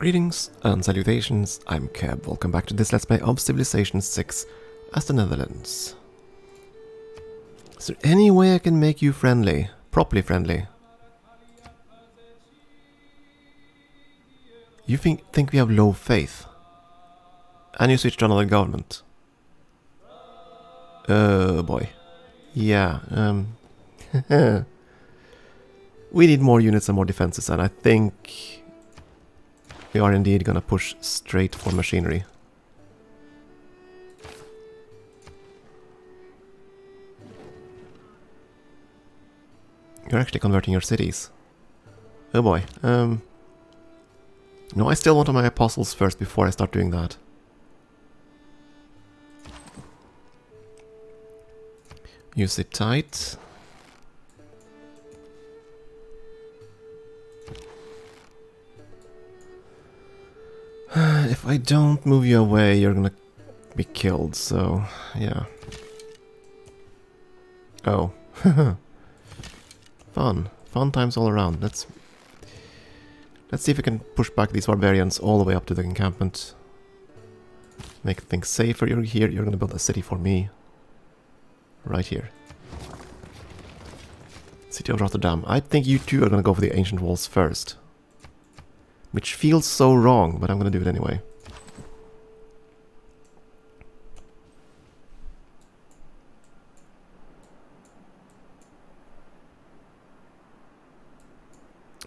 Greetings and salutations, I'm Keb. Welcome back to this Let's Play of Civilization 6 as the Netherlands. Is there any way I can make you friendly? Properly friendly? You think, think we have low faith? And you switch to another government? Oh boy. Yeah, um... we need more units and more defenses and I think we are indeed gonna push straight for machinery. You're actually converting your cities. Oh boy. Um, no, I still want my apostles first before I start doing that. Use it tight. If I don't move you away, you're gonna be killed, so yeah. Oh. Fun. Fun times all around. Let's let's see if we can push back these barbarians all the way up to the encampment. Make things safer. You're here, you're gonna build a city for me. Right here. City of Rotterdam. I think you two are gonna go for the ancient walls first. Which feels so wrong, but I'm gonna do it anyway.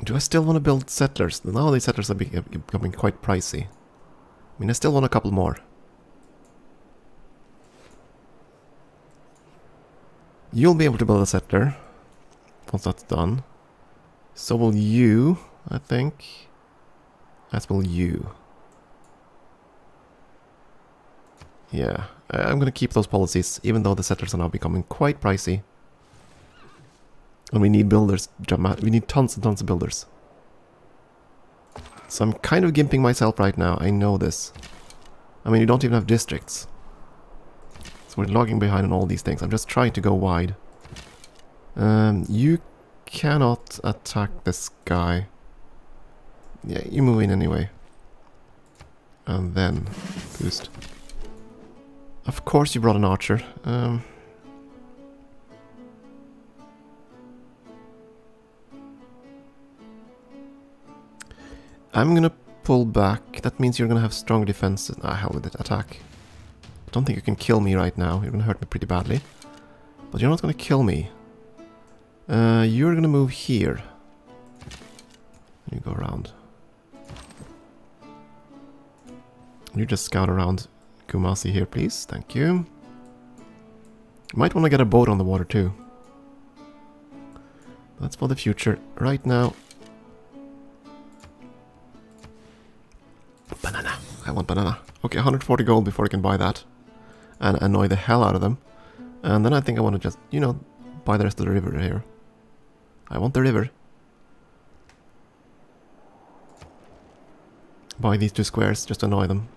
Do I still want to build settlers? Now these settlers are becoming quite pricey. I mean, I still want a couple more. You'll be able to build a settler once that's done. So will you, I think. As will you. Yeah, I'm gonna keep those policies, even though the settlers are now becoming quite pricey. And we need builders, we need tons and tons of builders. So I'm kind of gimping myself right now, I know this. I mean, you don't even have districts. So we're logging behind on all these things. I'm just trying to go wide. Um, you cannot attack this guy. Yeah, you move in anyway. And then boost. Of course you brought an archer. Um, I'm gonna pull back. That means you're gonna have strong defenses. Ah, hell with it. Attack. I don't think you can kill me right now. You're gonna hurt me pretty badly. But you're not gonna kill me. Uh, you're gonna move here. You go around. You just scout around Kumasi here, please. Thank you. Might want to get a boat on the water too. That's for the future. Right now... Banana. I want banana. Okay, 140 gold before I can buy that. And annoy the hell out of them. And then I think I want to just, you know, buy the rest of the river here. I want the river. Buy these two squares just annoy them.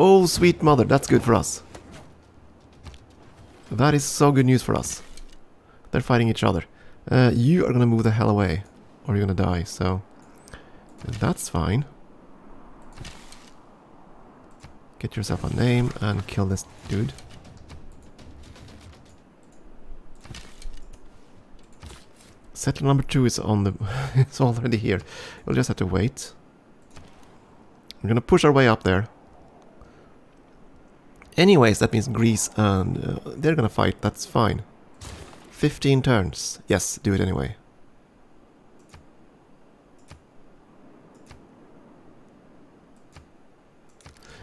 Oh, sweet mother, that's good for us. That is so good news for us. They're fighting each other. Uh, you are gonna move the hell away, or you're gonna die, so... That's fine. Get yourself a name and kill this dude. Settler number two is on the... it's already here. We'll just have to wait. We're gonna push our way up there. Anyways, that means Greece and uh, they're gonna fight, that's fine. 15 turns. Yes, do it anyway.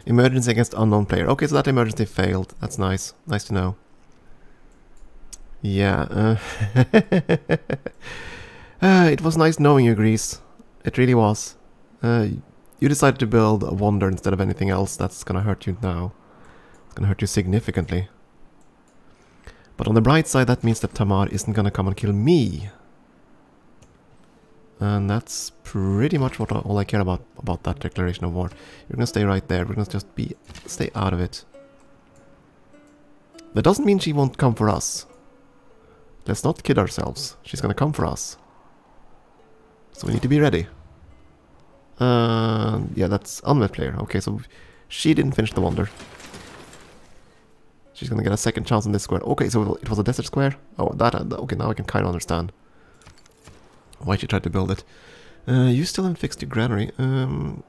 Emergency against unknown player. Okay, so that emergency failed. That's nice. Nice to know. Yeah. Uh, uh, it was nice knowing you, Greece. It really was. Uh, you decided to build a wonder instead of anything else, that's gonna hurt you now. Gonna hurt you significantly. But on the bright side, that means that Tamar isn't gonna come and kill me. And that's pretty much what all I care about about that declaration of war. You're gonna stay right there. We're gonna just be stay out of it. That doesn't mean she won't come for us. Let's not kid ourselves. She's gonna come for us. So we need to be ready. Uh, yeah, that's unmet player. Okay, so she didn't finish the wonder. She's gonna get a second chance on this square. Okay, so it was a desert square? Oh, that, uh, okay, now I can kind of understand why she tried to build it. Uh, you still haven't fixed your granary. Um,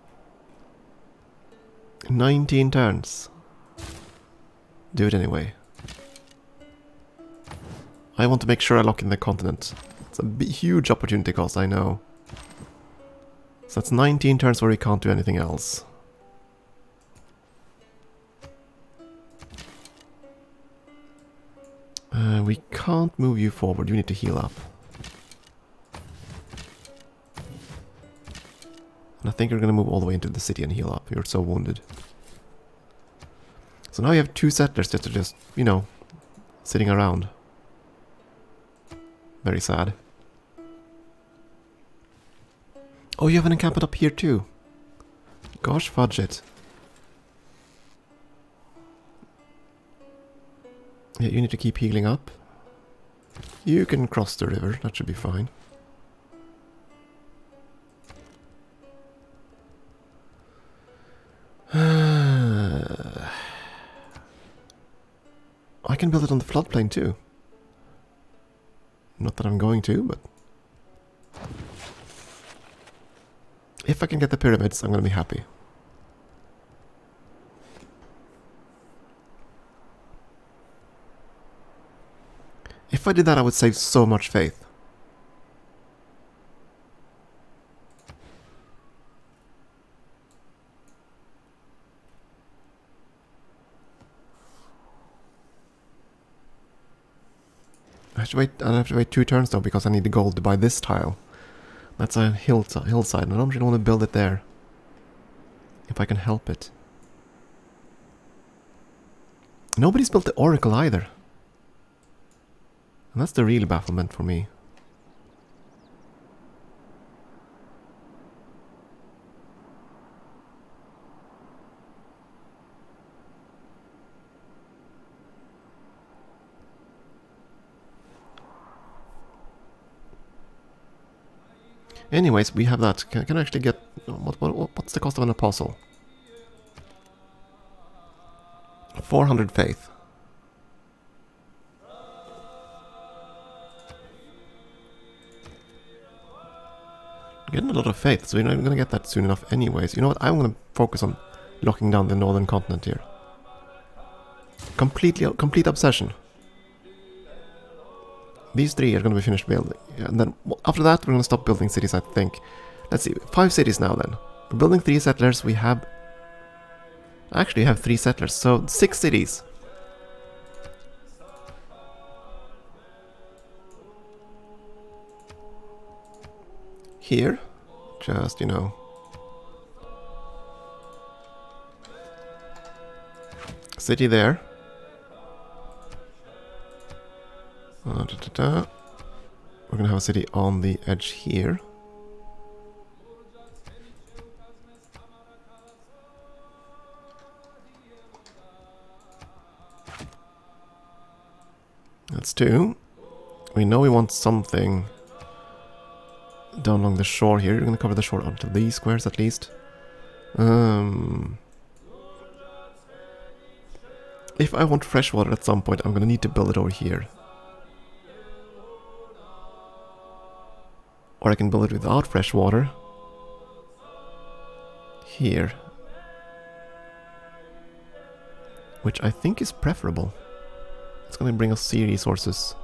19 turns. Do it anyway. I want to make sure I lock in the continent. It's a huge opportunity cost, I know. So that's 19 turns where we can't do anything else. Uh, we can't move you forward, you need to heal up. And I think you're gonna move all the way into the city and heal up, you're so wounded. So now you have two settlers that are just, you know, sitting around. Very sad. Oh, you have an encampment up here too. Gosh fudge it. Yeah, you need to keep healing up. You can cross the river, that should be fine. I can build it on the floodplain too. Not that I'm going to, but... If I can get the pyramids, I'm going to be happy. If I did that, I would save so much faith. I have to wait. I have to wait two turns though because I need the gold to buy this tile. That's a hill hillside, and I don't really want to build it there. If I can help it. Nobody's built the oracle either. And that's the real bafflement for me. Anyways, we have that. Can, can I actually get... What, what, what's the cost of an apostle? 400 faith. Getting a lot of faith, so you're not going to get that soon enough anyways. You know what? I'm going to focus on locking down the northern continent here. Completely, complete obsession. These three are going to be finished building. And then after that, we're going to stop building cities, I think. Let's see, five cities now then. We're building three settlers. We have... Actually, have three settlers, so six cities. Here, just, you know... City there. Uh, da, da, da. We're gonna have a city on the edge here. That's two. We know we want something down along the shore here. We're gonna cover the shore onto these squares at least. Um, if I want fresh water at some point, I'm gonna need to build it over here. Or I can build it without fresh water. Here. Which I think is preferable. It's gonna bring us sea resources.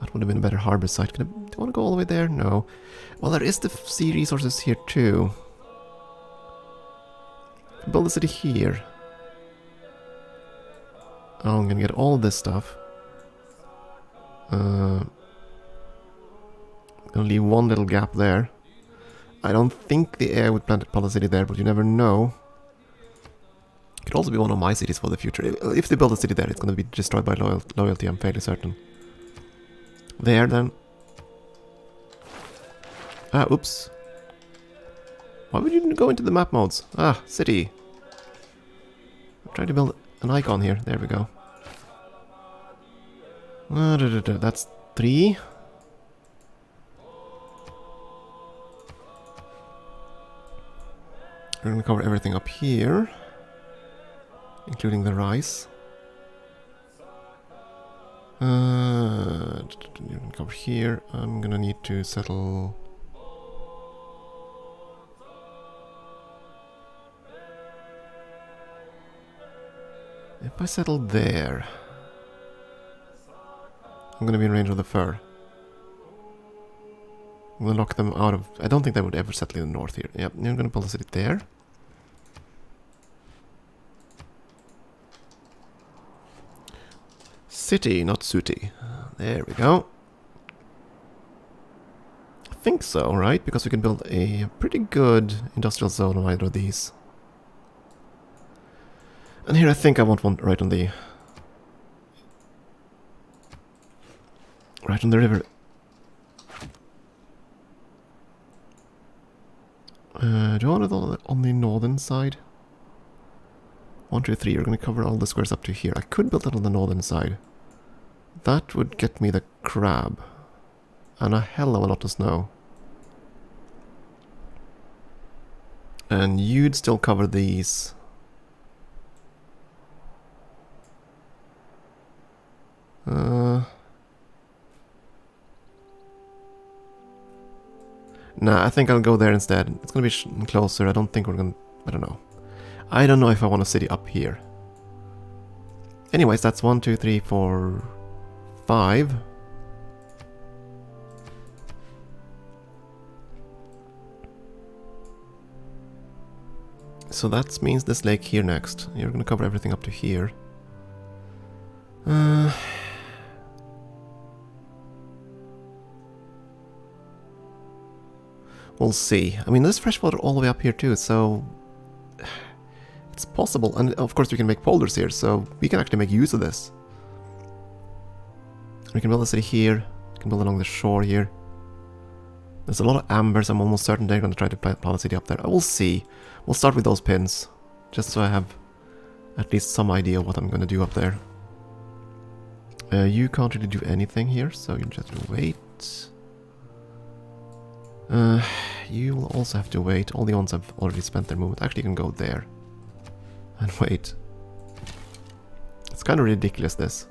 That would have been a better harbor site. I, do I want to go all the way there? No. Well, there is the sea resources here too. Build a city here. Oh, I'm gonna get all this stuff. Uh, Gonna leave one little gap there. I don't think the AI would plant a city there, but you never know. Could also be one of my cities for the future. If they build a city there, it's gonna be destroyed by loyal loyalty, I'm fairly certain there then. Ah, oops. Why would you go into the map modes? Ah, city. I'm trying to build an icon here. There we go. Ah, da, da, da. That's three. We're gonna cover everything up here, including the rice. Uh, cover here. I'm gonna need to settle. If I settle there, I'm gonna be in range of the fur. I'm gonna lock them out of... I don't think they would ever settle in the north here. Yep, I'm gonna pull the city there. City, not sooty. There we go. I think so, right? Because we can build a pretty good industrial zone on either of these. And here I think I want one right on the... Right on the river. Uh, do you want it on the, on the northern side? One, two, three. You're going to cover all the squares up to here. I could build it on the northern side. That would get me the crab. And a hell of a lot of snow. And you'd still cover these. Uh... Nah, I think I'll go there instead. It's gonna be closer. I don't think we're gonna... I don't know. I don't know if I want a city up here. Anyways, that's one, two, three, four, five. So that means this lake here next. You're gonna cover everything up to here. Uh... We'll see. I mean, there's freshwater all the way up here too, so... It's possible. And of course we can make polders here, so we can actually make use of this. We can build a city here. We can build along the shore here. There's a lot of ambers. I'm almost certain they're going to try to plant a city up there. I will see. We'll start with those pins. Just so I have at least some idea what I'm going to do up there. Uh, you can't really do anything here, so you just wait. Uh, you will also have to wait. All the ones have already spent their movement. Actually, you can go there. And wait. It's kind of ridiculous, this.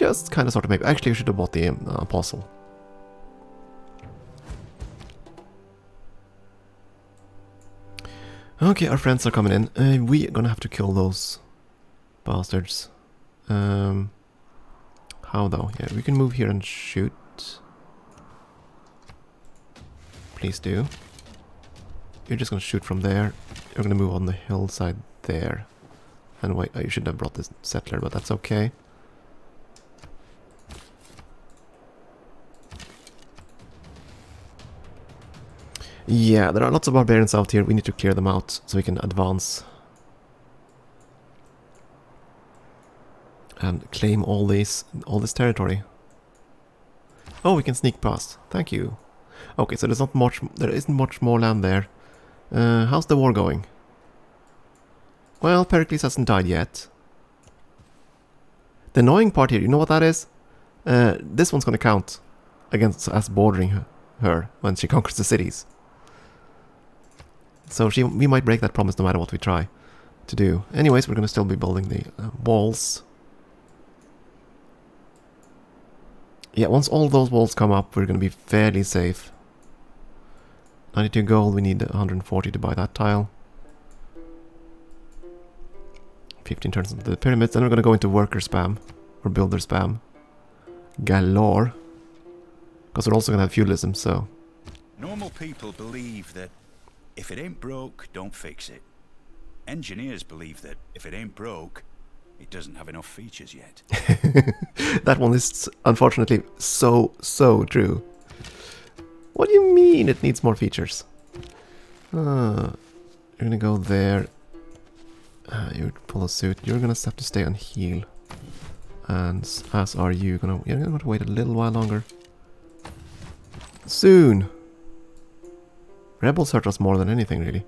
Just kind of sort of maybe. Actually, you should have bought the um, uh, Apostle. Okay, our friends are coming in. Uh, we are gonna have to kill those bastards. Um, how though? Yeah, we can move here and shoot. Please do. You're just gonna shoot from there. You're gonna move on the hillside there. And wait, oh, you should have brought this settler, but that's okay. Yeah, there are lots of barbarians out here. We need to clear them out so we can advance. And claim all these, all this territory. Oh, we can sneak past. Thank you. Okay, so there's not much, there isn't much more land there. Uh, how's the war going? Well, Pericles hasn't died yet. The annoying part here, you know what that is? Uh, this one's gonna count against us bordering her when she conquers the cities. So she, we might break that promise no matter what we try to do. Anyways, we're going to still be building the uh, walls. Yeah, once all those walls come up, we're going to be fairly safe. 92 gold, we need 140 to buy that tile. 15 turns into the pyramids, then we're going to go into worker spam, or builder spam. Galore. Because we're also going to have feudalism, so... Normal people believe that if it ain't broke, don't fix it. Engineers believe that if it ain't broke, it doesn't have enough features yet. that one is unfortunately so, so true. What do you mean it needs more features? Uh, you're gonna go there. Uh, you pull a suit. You're gonna have to stay on heal. And as are you. Gonna, you're gonna wait a little while longer. Soon! Rebels hurt us more than anything, really.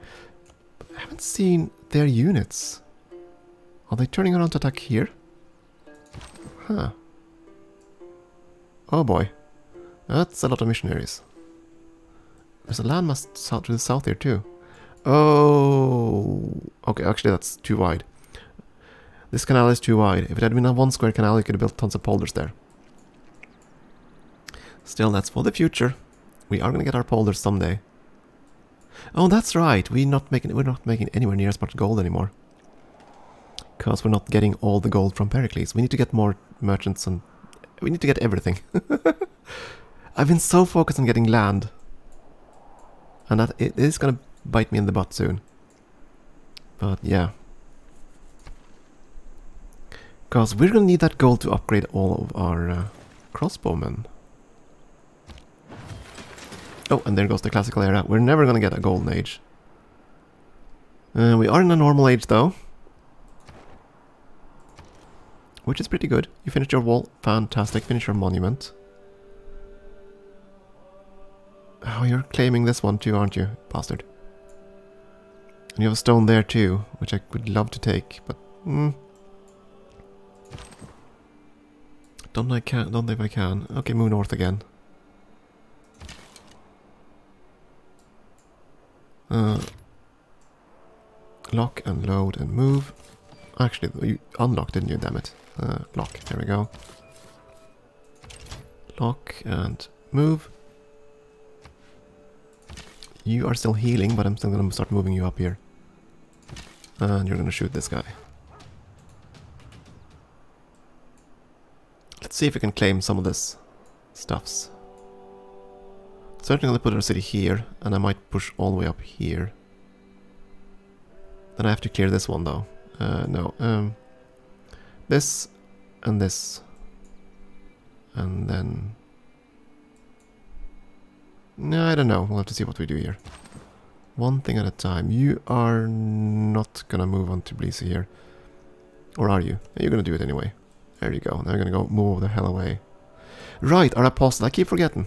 I haven't seen their units. Are they turning around to attack here? Huh. Oh boy. That's a lot of missionaries. There's a landmass to the south here too. Oh, okay. Actually, that's too wide. This canal is too wide. If it had been a one square canal, you could have built tons of polders there. Still, that's for the future. We are gonna get our polders someday. Oh, that's right. We're not making we're not making anywhere near as much gold anymore. Because we're not getting all the gold from Pericles. We need to get more merchants and we need to get everything. I've been so focused on getting land. And that it is gonna bite me in the butt soon. But yeah. Because we're gonna need that gold to upgrade all of our uh, crossbowmen. Oh, and there goes the classical era. We're never gonna get a golden age. Uh, we are in a normal age though. Which is pretty good. You finished your wall. Fantastic. Finish your monument. Oh, you're claiming this one too, aren't you, bastard? And you have a stone there too, which I would love to take, but... Mm, don't I can don't know if I can. Okay, move north again. Uh, lock and load and move. Actually, you unlocked, didn't you? Damn it. Uh, lock. There we go. Lock and move. You are still healing, but I'm still gonna start moving you up here. And you're gonna shoot this guy. Let's see if we can claim some of this stuffs. Certainly gonna put our city here, and I might push all the way up here. Then I have to clear this one though. Uh, no, um, this and this. And then... No, I don't know. We'll have to see what we do here. One thing at a time. You are not gonna move on to Tbilisi here. Or are you? You're gonna do it anyway. There you go. Now you're gonna go move the hell away. Right, our apostle. I keep forgetting.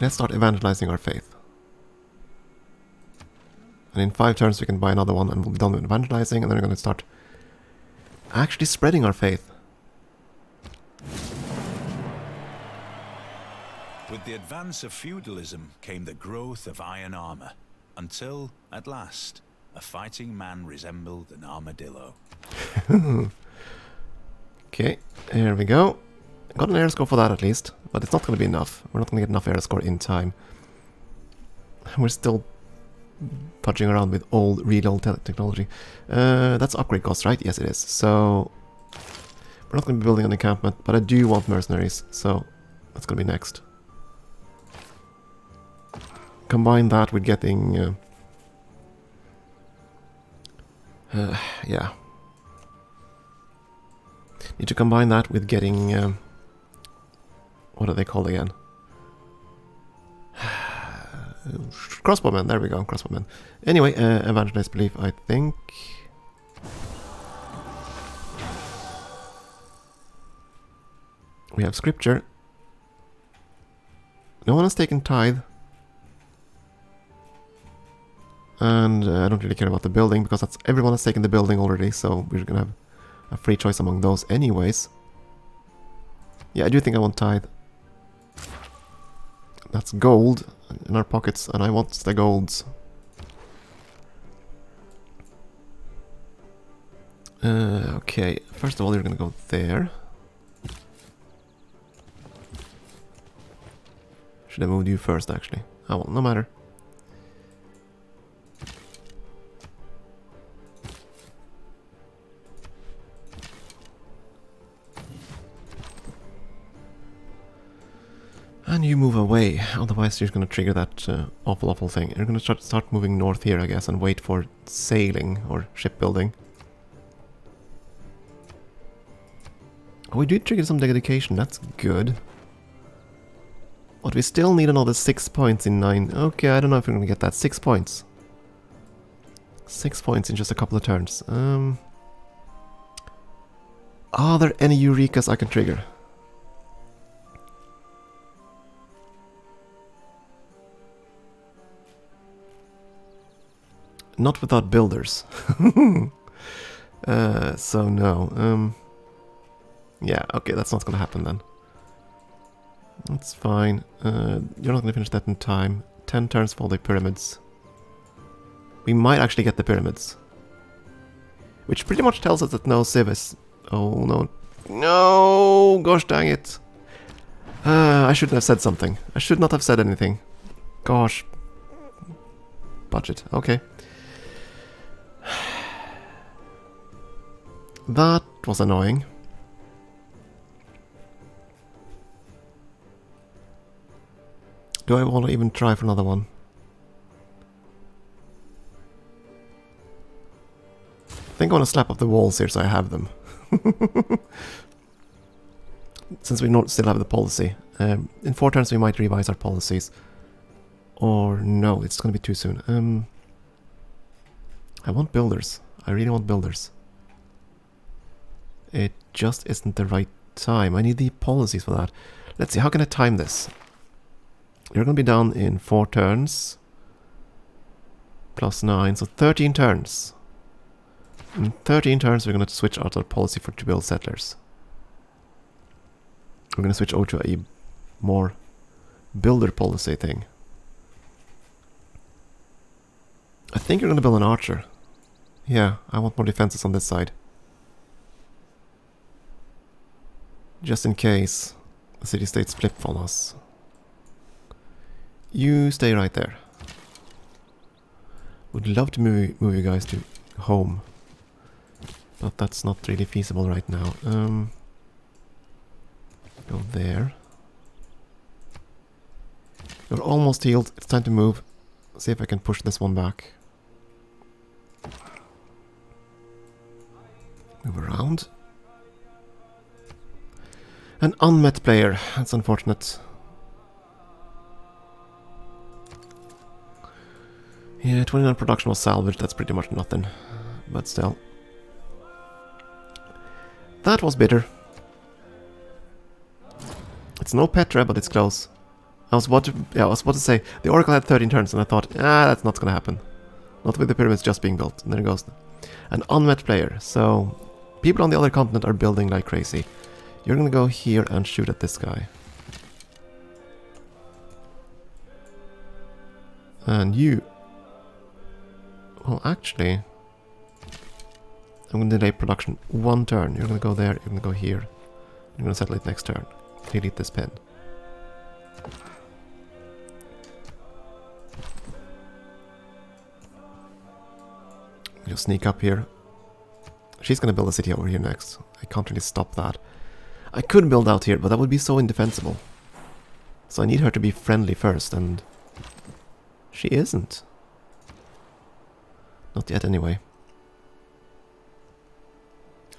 Let's start evangelizing our faith. And in five turns we can buy another one and we'll be done with evangelizing and then we're going to start actually spreading our faith. With the advance of feudalism came the growth of iron armor, until, at last, a fighting man resembled an armadillo. okay, here we go. Got an era score for that at least, but it's not going to be enough. We're not going to get enough era score in time. We're still touching around with old, real old te technology. Uh, that's upgrade cost, right? Yes, it is. So, we're not going to be building an encampment, but I do want mercenaries, so that's going to be next. Combine that with getting... Uh, uh, yeah. Need to combine that with getting... Um, what are they called again? crossbowmen, there we go, crossbowmen. Anyway, uh, evangelize belief, I think. We have scripture. No one has taken tithe. And uh, I don't really care about the building because that's everyone has taken the building already, so we're gonna have a free choice among those anyways. Yeah, I do think I want tithe. That's gold in our pockets, and I want the golds. Uh, okay, first of all, you're gonna go there. Should have moved you first, actually. Oh well, no matter. You move away, otherwise you're going to trigger that uh, awful, awful thing. You're going to start, start moving north here, I guess, and wait for sailing or shipbuilding. Oh, we did trigger some dedication, that's good. But we still need another six points in nine. Okay, I don't know if we're going to get that. Six points. Six points in just a couple of turns. Um, are there any Eurekas I can trigger? Not without builders. uh, so no. Um, Yeah, okay, that's not gonna happen then. That's fine. Uh, you're not gonna finish that in time. 10 turns for the pyramids. We might actually get the pyramids. Which pretty much tells us that no Civ is... Oh, no. No! Gosh dang it. Uh, I shouldn't have said something. I should not have said anything. Gosh. Budget. Okay. That was annoying. Do I want to even try for another one? I think I want to slap up the walls here so I have them. Since we not still have the policy. Um, in four turns we might revise our policies. Or no, it's going to be too soon. Um, I want builders. I really want builders. It just isn't the right time. I need the policies for that. Let's see, how can I time this? You're going to be down in 4 turns. Plus 9, so 13 turns. In 13 turns we're going to switch out our policy for to build settlers. We're going to switch over to a more builder policy thing. I think you're going to build an archer. Yeah, I want more defenses on this side. Just in case the city-states flip on us. You stay right there. Would love to move, move you guys to home. But that's not really feasible right now. Um, go there. You're almost healed. It's time to move. See if I can push this one back. Move around. An unmet player. That's unfortunate. Yeah, 29 production was salvaged. That's pretty much nothing. But still. That was bitter. It's no Petra, but it's close. I was about to, yeah, I was about to say, the Oracle had 13 turns, and I thought, ah, that's not gonna happen. Not with the pyramids just being built. And there it goes. An unmet player. So, people on the other continent are building like crazy. You're gonna go here and shoot at this guy. And you... Well, actually... I'm gonna delay production one turn. You're gonna go there, you're gonna go here. You're gonna settle it next turn. Delete this pin. Just sneak up here. She's gonna build a city over here next. I can't really stop that. I could build out here, but that would be so indefensible. So I need her to be friendly first, and... She isn't. Not yet, anyway.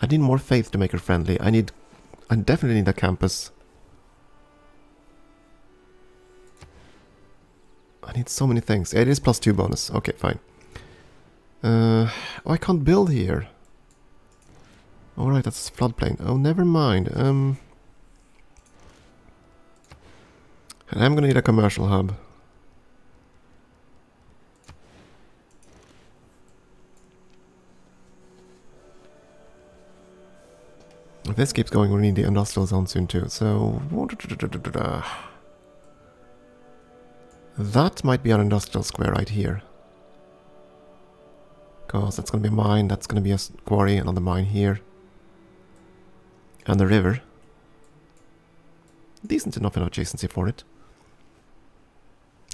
I need more faith to make her friendly. I need... I definitely need a campus. I need so many things. It is plus two bonus. Okay, fine. Uh, oh, I can't build here. Alright, that's floodplain. Oh, never mind. Um, and I'm gonna need a commercial hub. If this keeps going, we need the industrial zone soon too. So... That might be our industrial square right here. Because that's going to be a mine, that's going to be a quarry, another mine here. And the river. Decent enough in adjacency for it.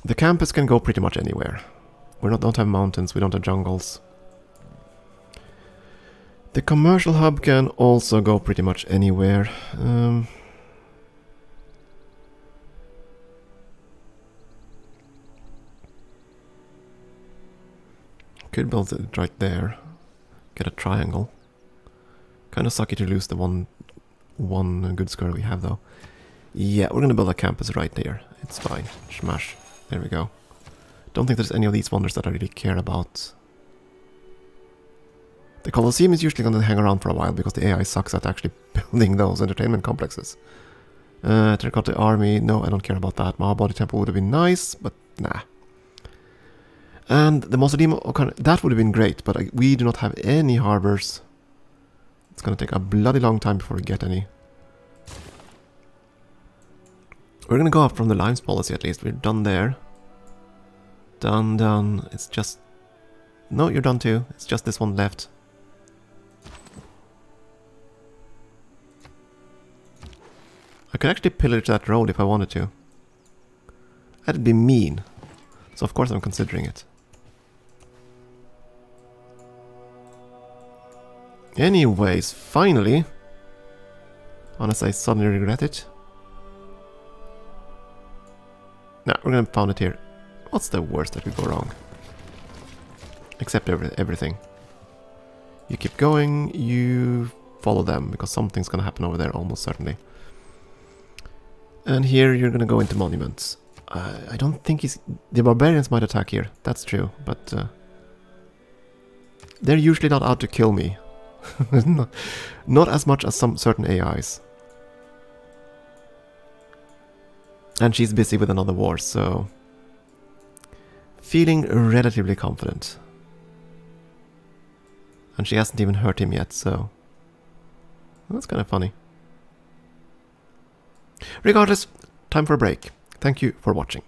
The campus can go pretty much anywhere. We not, don't have mountains, we don't have jungles. The commercial hub can also go pretty much anywhere. Um, could build it right there. Get a triangle. Kinda sucky to lose the one one good square we have though. Yeah, we're gonna build a campus right there. It's fine. Smash. There we go. Don't think there's any of these wonders that I really care about. The Colosseum is usually gonna hang around for a while because the AI sucks at actually building those entertainment complexes. Uh, Terracotta Army, no, I don't care about that. Mahabodhi Temple would have been nice, but nah. And the Mausoleum, that would have been great, but we do not have any harbors. It's gonna take a bloody long time before we get any. We're gonna go up from the limes policy at least. We're done there. Done, done. It's just... No, you're done too. It's just this one left. I could actually pillage that road if I wanted to. That'd be mean. So of course I'm considering it. Anyways, finally, unless I suddenly regret it. No, we're gonna pound it here. What's the worst that could go wrong? Accept every everything. You keep going, you follow them, because something's gonna happen over there almost certainly. And here you're gonna go into monuments. Uh, I don't think he's... The barbarians might attack here, that's true, but... Uh, they're usually not out to kill me. not, not as much as some certain AIs. And she's busy with another war, so... Feeling relatively confident. And she hasn't even hurt him yet, so... That's kind of funny. Regardless, time for a break. Thank you for watching.